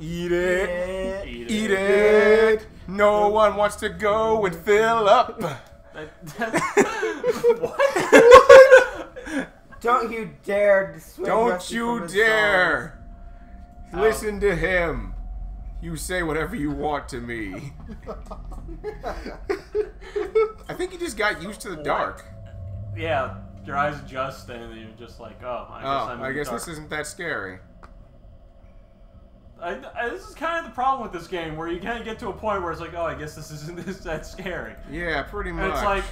Eat it. Eat Eat it. No one wants to go and fill up. what? Don't you dare swing Don't Rusty you from his dare. Oh. Listen to him. You say whatever you want to me. I think he just got used to the dark. yeah, your eyes adjust and you're just like, oh, I guess Oh, I'm. I guess dark. this isn't that scary. I, I, this is kind of the problem with this game, where you kind of get to a point where it's like, oh, I guess this isn't this that scary. Yeah, pretty much. And it's like,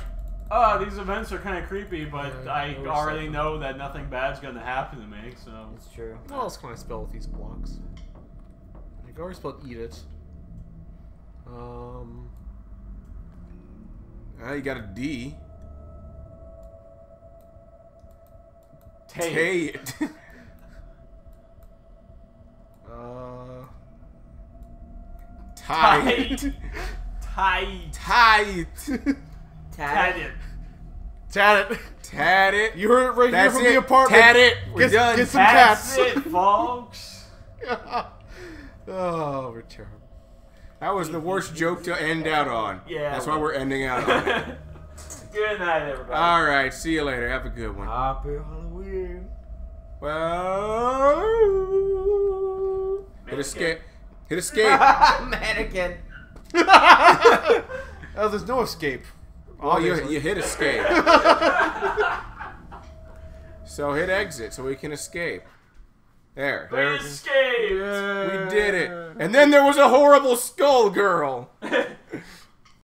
oh, these events are kind of creepy, but Yeah, I I already say- know that nothing bad's going to happen to me. So. It's true. What else can I spell with these blocks? I already spelled Eat It. Um, Ah, you got a D. take Tate. uh, Tight. tight, Tight. tight it. tat it. Tat it. You heard it right That's here from it. the apartment. Tat it. We're Get- done. get some That's cats. it, folks. oh, we're terrible. That was the worst joke to end out on. Yeah. That's why we're ending out on it. Good night, everybody. All right. See you later. Have a good one. Happy Halloween. Well, hit escape. Hit escape. Mannequin. Oh, there's no escape. Oh, you, you hit escape. so hit exit so we can escape. There. we escaped. We did it. And then there was a horrible skull girl.